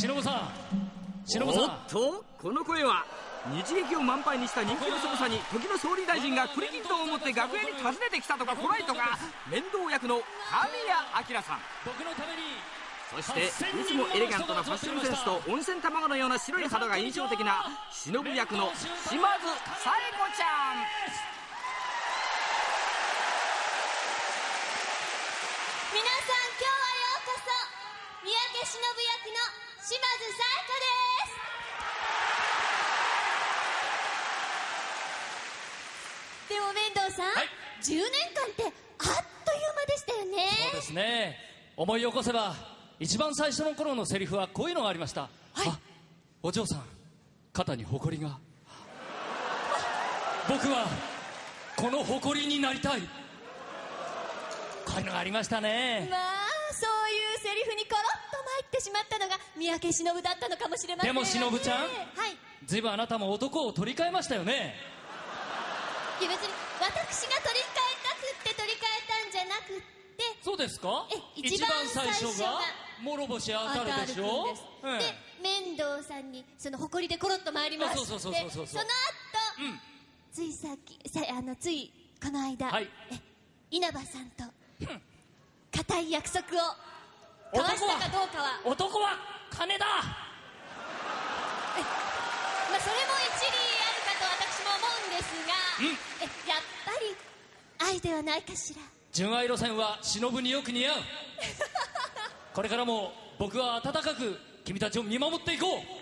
忍さん忍さん。おっとこの声は日劇を満杯にした人気のすごさに時の総理大臣がクリキットを持って楽屋に訪ねてきたとか来ないとか面倒役の神谷明さん。僕のためにそしていつもエレガントなファッションセンスと温泉卵のような白い肌が印象的な忍役の島津紗恵子ちゃん。皆さん今日はようこそ。三宅忍役の島津紗友子です。でも面倒さん、はい。10年間ってあっという間でしたよね。そうですね。思い起こせば一番最初の頃のセリフはこういうのがありました、あお嬢さん肩に誇りが。僕はこの誇りになりたい。こういうのがありましたね。まあそういうセリフにってしまったのが三宅忍だったのかもしれませんでも忍ちゃんはい。ずいぶんあなたも男を取り替えましたよね。いや別に私が取り替えたくって取り替えたんじゃなくって。そうですか？え一番最初が諸星あたるでしょ？あたるくん。で面倒さんにその誇りでコロッと参りましてあそうそうそうそうそう。その後、うん。ついさっきさあのついこの間、はい。え稲葉さんと固い約束を交わしたかどうかは男は金だ。まあ、それも一理あるかと私も思うんですが、えやっぱり愛ではないかしら。純愛路線は忍によく似合う。これからも僕は温かく君たちを見守っていこう